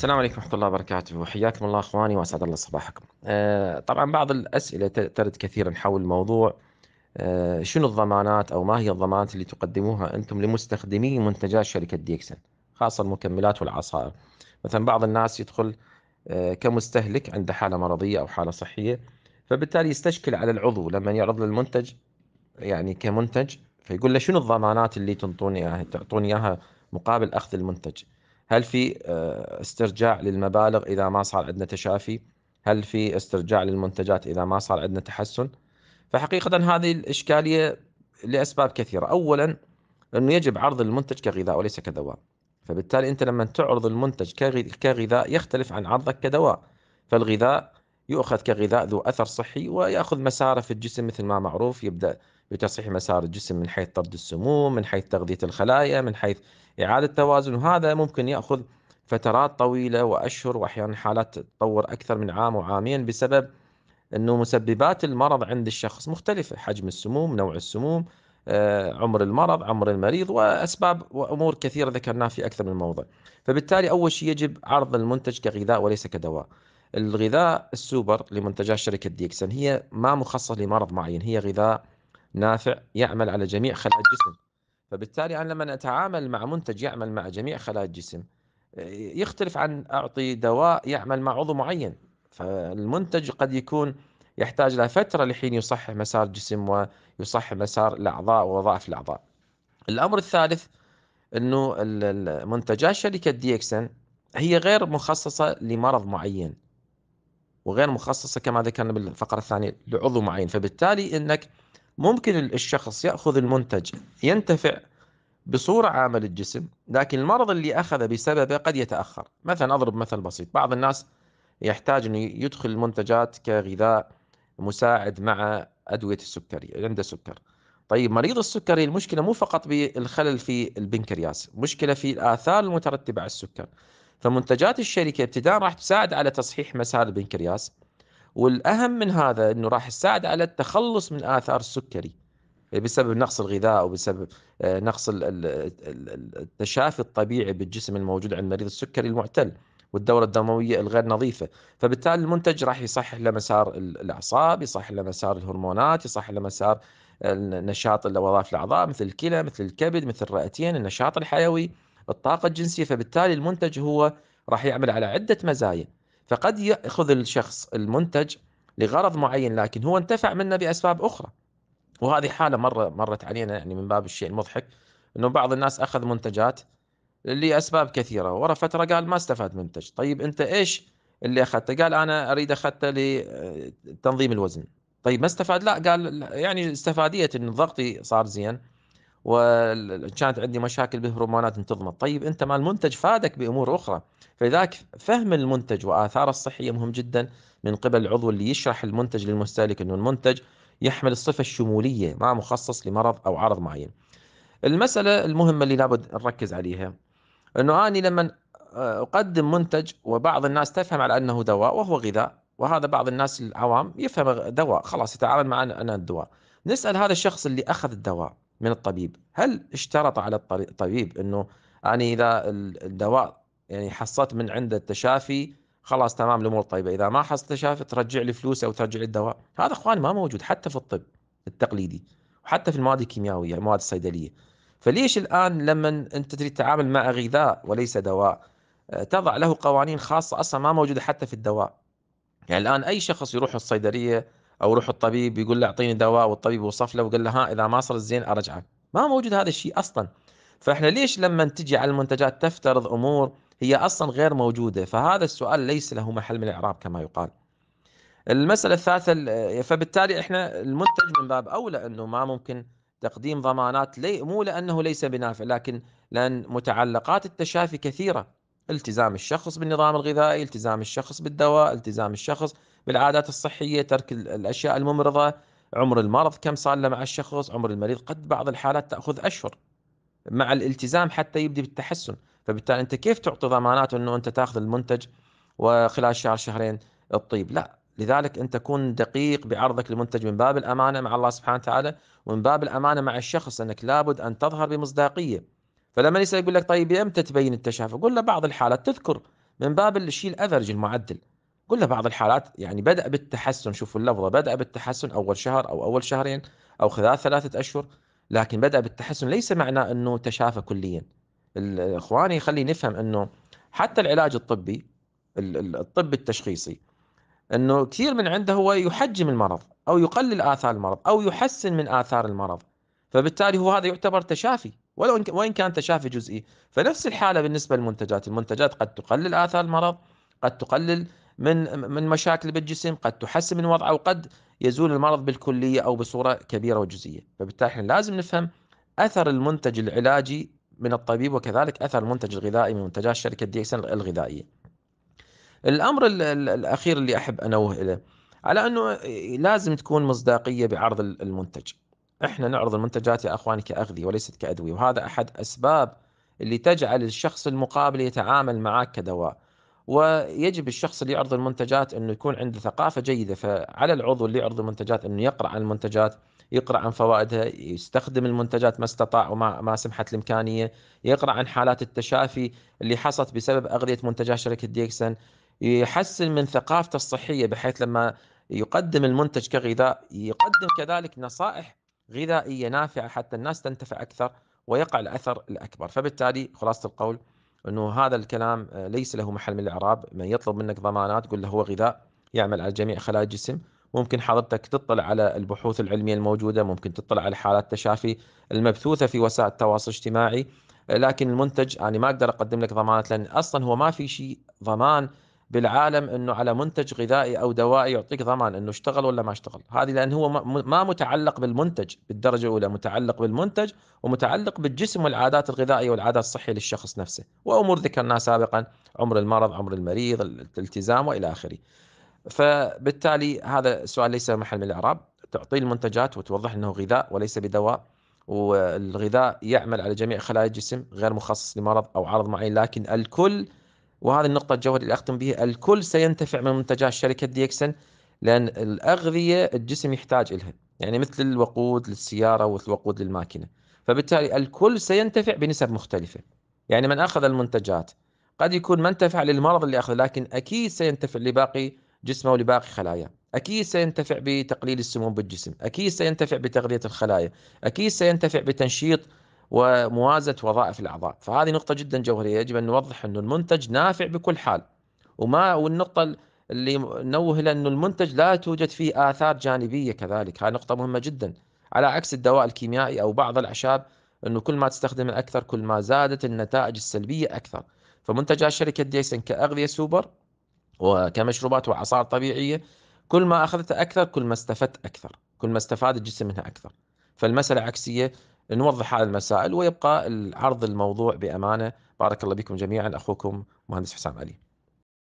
السلام عليكم ورحمة الله وبركاته. حياكم الله أخواني وأسعد الله صباحكم. آه، طبعا بعض الأسئلة ترد كثيرا حول موضوع آه، شنو الضمانات أو ما هي الضمانات اللي تقدموها أنتم لمستخدمي منتجات شركة ديكسن خاصة المكملات والعصائر؟ مثلا بعض الناس يدخل آه، كمستهلك عنده حالة مرضية أو حالة صحية فبالتالي يستشكل على العضو لما يعرض له المنتج يعني كمنتج فيقول له شنو الضمانات اللي تنطوني إياها تعطوني إياها مقابل أخذ المنتج؟ هل في آه، استرجاع للمبالغ إذا ما صار عندنا تشافي؟ هل في استرجاع للمنتجات إذا ما صار عندنا تحسن؟ فحقيقة هذه الإشكالية لأسباب كثيرة. اولا أنه يجب عرض المنتج كغذاء وليس كدواء. فبالتالي أنت لما تعرض المنتج كغ- كغذاء يختلف عن عرضك كدواء. فالغذاء يؤخذ كغذاء ذو أثر صحي ويأخذ مسارة في الجسم مثل ما معروف يبدأ بتصحيح مسار الجسم من حيث طرد السموم من حيث تغذية الخلايا من حيث إعادة توازن وهذا ممكن يأخذ فترات طويلة وأشهر واحيانا حالات تطور أكثر من عام وعامين بسبب إنه مسببات المرض عند الشخص مختلفة. حجم السموم نوع السموم آه، عمر المرض عمر المريض وأسباب وأمور كثيرة ذكرناها في أكثر من موضع. فبالتالي أول شيء يجب عرض المنتج كغذاء وليس كدواء. الغذاء السوبر لمنتجات شركة ديكسن هي ما مخصص لمرض معين هي غذاء نافع يعمل على جميع خلايا الجسم. فبالتالي أنا لما أتعامل مع منتج يعمل مع جميع خلايا الجسم آه، يختلف عن أعطي دواء يعمل مع عضو معين. فالمنتج قد يكون يحتاج له فترة لحين يصحح مسار الجسم ويصحح مسار الأعضاء ووظائف الأعضاء. الأمر الثالث أنه منتجات شركة ديكسن هي غير مخصصة لمرض معين وغير مخصصة كما ذكرنا بالفقرة الثانية لعضو معين. فبالتالي أنك ممكن الشخص يأخذ المنتج ينتفع بصورة عامة للجسم لكن المرض اللي أخذه بسببه قد يتأخر. مثلا أضرب مثل بسيط بعض الناس يحتاج أنه يدخل المنتجات كغذاء مساعد مع أدوية السكري عنده سكر. طيب مريض السكري المشكلة مو فقط بالخلل في البنكرياس مشكلة في الآثار المترتبة على السكر. فمنتجات الشركة ابتداء راح تساعد على تصحيح مسار البنكرياس والأهم من هذا أنه راح تساعد على التخلص من آثار السكري. بسبب نقص الغذاء أو بسبب آه، نقص ال- ال- ال- التشافي الطبيعي بالجسم الموجود عند مريض السكري المعتل والدورة الدموية الغير نظيفة. فبالتالي المنتج راح يصحح له مسار ال- الأعصاب يصحح له مسار الهرمونات يصحح له مسار نشاط وظائف الأعضاء مثل الكلى مثل الكبد مثل الرئتين النشاط الحيوي الطاقة الجنسية. فبالتالي المنتج هو راح يعمل على عدة مزايا. فقد يأخذ الشخص المنتج لغرض معين لكن هو انتفع منه بأسباب أخرى. وهذه حالة مرة مرت علينا يعني من باب الشيء المضحك إنه بعض الناس أخذ منتجات لأسباب كثيرة ورا فترة قال ما استفاد منتج. طيب أنت إيش اللي أخذته؟ قال أنا أريد أخذته لتنظيم الوزن. طيب ما استفاد؟ لا قال يعني استفادية إن ضغطي صار زين. وكانت عندي مشاكل بالهرمونات انتظمت طيب أنت ما المنتج فادك بأمور أخرى فلذلك فهم المنتج وآثاره الصحية مهم جدا من قبل العضو اللي يشرح المنتج للمستهلك إنه المنتج يحمل الصفة الشمولية ما مخصص لمرض أو عرض معين. المسألة المهمة اللي لابد نركز عليها إنه أني لما أقدم منتج وبعض الناس تفهم على أنه دواء وهو غذاء وهذا بعض الناس العوام يفهم دواء خلاص يتعامل مع انه الدواء. نسأل هذا الشخص اللي أخذ الدواء من الطبيب. هل اشترط على الطبيب أنا إذا ال- الدواء يعني حصلت من عنده التشافي خلاص تمام الأمور طيبة إذا ما حصلت تشافي ترجع لي فلوس أو ترجع لي الدواء. هذا اخوان ما موجود حتى في الطب التقليدي وحتى في المواد الكيميائية المواد الصيدلية. فليش الآن لما أنت تريد تتعامل مع غذاء وليس دواء آه، تضع له قوانين خاصة أصلا ما موجودة حتى في الدواء؟ يعني الآن أي شخص يروح الصيدليه أو يروح الطبيب يقول له أعطيني دواء والطبيب وصف له وقال له ها إذا ما صار زين أرجعك. ما موجود هذا الشيء أصلا. فإحنا ليش لما تجي على المنتجات تفترض أمور هي أصلا غير موجودة؟ فهذا السؤال ليس له محل من الإعراب كما يقال. المسألة الثالثة ال- فبالتالي إحنا المنتج من باب أولى أنه ما ممكن تقديم ضمانات لي مو لأنه ليس بنافع لكن لأن متعلقات التشافي كثيرة. التزام الشخص بالنظام الغذائي التزام الشخص بالدواء التزام الشخص بالعادات الصحية ترك ال- الأشياء الممرضة عمر المرض كم صار له مع الشخص عمر المريض. قد بعض الحالات تأخذ أشهر مع الالتزام حتى يبدي بالتحسن. فبالتالي أنت كيف تعطي ضمانات إنه أنت تأخذ المنتج وخلال شهر شهرين تطيب؟ لا. لذلك أنت كن دقيق بعرضك للمنتج من باب الأمانة مع الله سبحانه وتعالى ومن باب الأمانة مع الشخص أنك لابد أن تظهر بمصداقية. فلما يسأل يقول لك طيب إمتى تبين التشافي؟ قول له بعض الحالات. تذكر من باب الشيء الافرج المعدل. قلنا بعض الحالات يعني بدأ بالتحسن شوفوا اللفظة بدأ بالتحسن أول شهر أو أول شهرين أو خلال ثلاثة أشهر لكن بدأ بالتحسن. ليس معناه أنه تشافى كليا. إخواني خلي نفهم أنه حتى العلاج الطبي الطب التشخيصي أنه كثير من عنده هو يحجم المرض أو يقلل آثار المرض أو يحسن من آثار المرض. فبالتالي هو هذا يعتبر تشافي ولو وإن كان تشافي جزئي. فنفس الحالة بالنسبة للمنتجات المنتجات قد تقلل آثار المرض قد تقلل من من مشاكل بالجسم قد تحسن من وضعه وقد يزول المرض بالكلية أو بصورة كبيرة وجزئية، فبالتالي إحنا لازم نفهم أثر المنتج العلاجي من الطبيب وكذلك أثر المنتج الغذائي من منتجات شركة دي الغذائية. الأمر الأخير اللي أحب أنوه إليه على أنه لازم تكون مصداقية بعرض المنتج. إحنا نعرض المنتجات يا أخواني كأغذية وليست كأدوية وهذا أحد أسباب اللي تجعل الشخص المقابل يتعامل معك كدواء. ويجب الشخص اللي يعرض المنتجات إنه يكون عنده ثقافة جيدة. فعلى العضو اللي يعرض المنتجات إنه يقرأ عن المنتجات يقرأ عن فوائدها يستخدم المنتجات ما استطاع وما ما سمحت الإمكانية يقرأ عن حالات التشافي اللي حصلت بسبب اغذيه منتجات شركة ديكسن. يحسن من ثقافته الصحية بحيث لما يقدم المنتج كغذاء يقدم كذلك نصائح غذائية نافعة حتى الناس تنتفع أكثر ويقع الأثر الأكبر. فبالتالي خلاصة القول إنه هذا الكلام آه، ليس له محل من الإعراب. من يطلب منك ضمانات قل له هو غذاء يعمل على جميع خلايا الجسم. ممكن حضرتك تطلع على البحوث العلمية الموجودة ممكن تطلع على حالات تشافي المبثوثة في وسائل التواصل الاجتماعي. لكن المنتج يعني ما أقدر أقدم لك ضمانات لأن أصلا هو ما في شيء ضمان بالعالم إنه على منتج غذائي أو دوائي يعطيك ضمان إنه اشتغل ولا ما اشتغل. هذه لأن هو ما متعلق بالمنتج بالدرجة الأولى متعلق بالمنتج ومتعلق بالجسم والعادات الغذائية والعادات الصحية للشخص نفسه. وأمور ذكرناها سابقا عمر المرض عمر المريض الالتزام وإلى آخره. فبالتالي هذا السؤال ليس محل من الإعراب. تعطي المنتجات وتوضح إنه غذاء وليس بدواء والغذاء يعمل على جميع خلايا الجسم غير مخصص لمرض أو عرض معين لكن الكل وهذه النقطة الجوهرية اللي أختم بها الكل سينتفع من منتجات شركة ديكسن لأن الأغذية الجسم يحتاج إلها. يعني مثل الوقود للسيارة والوقود للماكينة. فبالتالي الكل سينتفع بنسب مختلفة. يعني من أخذ المنتجات قد يكون ما انتفع للمرض اللي أخذه لكن أكيد سينتفع لباقي جسمه ولباقي خلاياه. أكيد سينتفع بتقليل السموم بالجسم. أكيد سينتفع بتغذية الخلايا. أكيد سينتفع بتنشيط وموازنه وظائف الأعضاء. فهذه نقطة جدا جوهرية. يجب أن نوضح انه المنتج نافع بكل حال. وما والنقطة اللي نوه لها انه المنتج لا توجد فيه آثار جانبية كذلك. هذه نقطة مهمة جدا. على عكس الدواء الكيميائي أو بعض الأعشاب أنه كل ما تستخدمه أكثر كل ما زادت النتائج السلبية أكثر. فمنتجات شركة ديسن كأغذية سوبر وكمشروبات وعصائر طبيعية كل ما اخذتها أكثر كل ما استفدت أكثر كل ما استفاد الجسم منها أكثر. فالمسألة عكسية. نوضح هذه المسائل ويبقى عرض الموضوع بأمانة. بارك الله بكم جميعا. أخوكم مهندس حسام علي.